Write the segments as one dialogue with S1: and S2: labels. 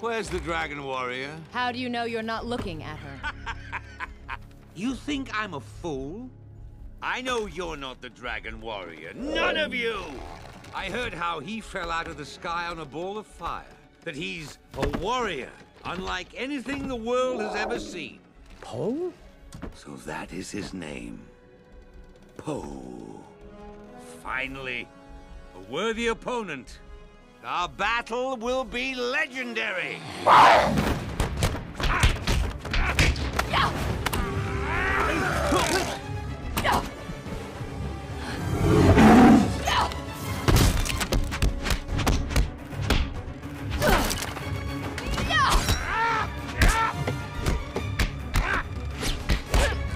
S1: Where's the Dragon Warrior?
S2: How do you know you're not looking at her?
S1: you think I'm a fool? I know you're not the Dragon Warrior. None of you! I heard how he fell out of the sky on a ball of fire. That he's a warrior, unlike anything the world has ever seen.
S3: Po?
S1: So that is his name. Po. Finally, a worthy opponent. Our battle will be legendary!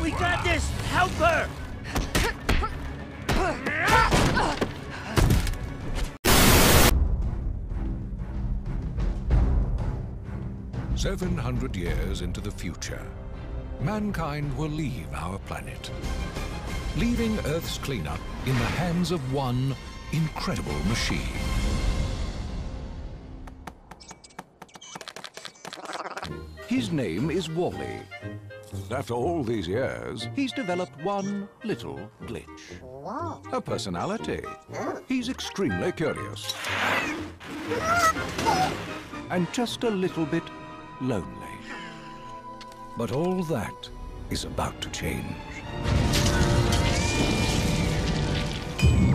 S3: We got this! Help her!
S4: Seven hundred years into the future, mankind will leave our planet, leaving Earth's cleanup in the hands of one incredible machine. His name is WALL-E. After all these years, he's developed one little glitch. A personality. He's extremely curious. And just a little bit lonely. But all that is about to change.
S3: Hey,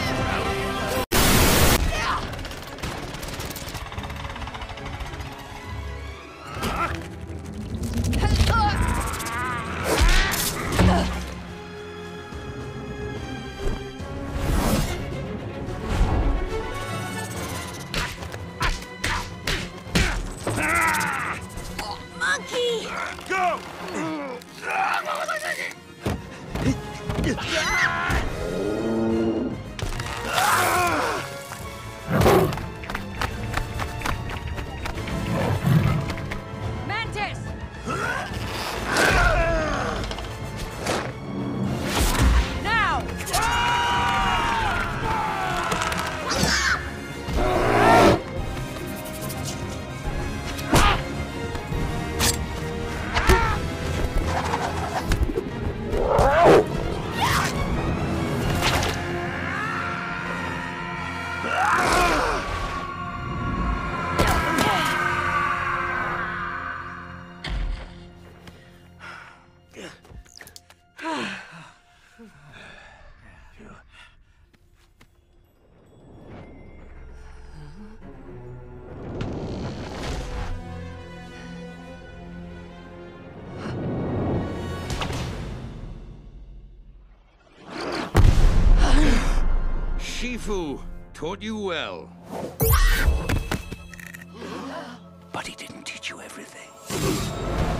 S2: 姐
S1: Shifu taught you well.
S3: But he didn't teach you everything.